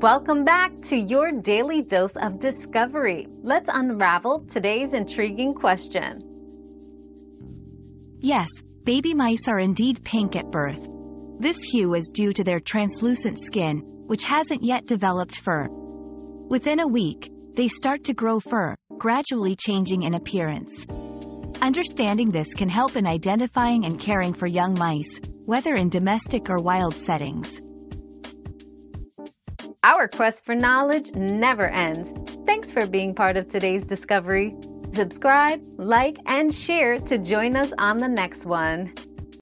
Welcome back to your daily dose of discovery. Let's unravel today's intriguing question. Yes, baby mice are indeed pink at birth. This hue is due to their translucent skin, which hasn't yet developed fur. Within a week, they start to grow fur, gradually changing in appearance. Understanding this can help in identifying and caring for young mice, whether in domestic or wild settings. Our quest for knowledge never ends. Thanks for being part of today's discovery. Subscribe, like, and share to join us on the next one.